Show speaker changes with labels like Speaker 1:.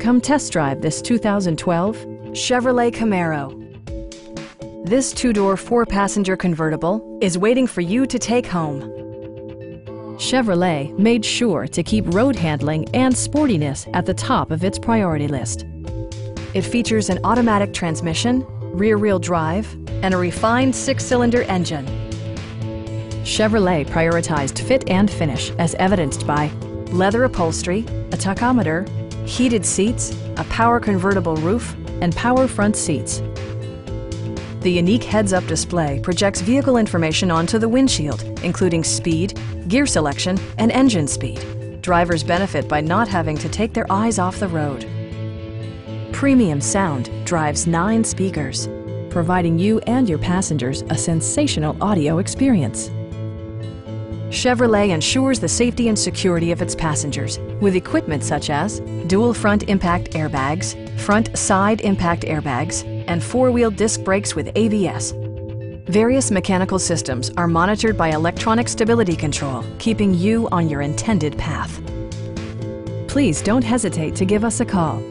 Speaker 1: Come test drive this 2012 Chevrolet Camaro. This two-door, four-passenger convertible is waiting for you to take home. Chevrolet made sure to keep road handling and sportiness at the top of its priority list. It features an automatic transmission, rear-wheel drive, and a refined six-cylinder engine. Chevrolet prioritized fit and finish as evidenced by leather upholstery, a tachometer, heated seats, a power convertible roof, and power front seats. The unique heads-up display projects vehicle information onto the windshield, including speed, gear selection, and engine speed. Drivers benefit by not having to take their eyes off the road. Premium sound drives nine speakers, providing you and your passengers a sensational audio experience. Chevrolet ensures the safety and security of its passengers with equipment such as dual front impact airbags, front side impact airbags, and four-wheel disc brakes with ABS. Various mechanical systems are monitored by electronic stability control, keeping you on your intended path. Please don't hesitate to give us a call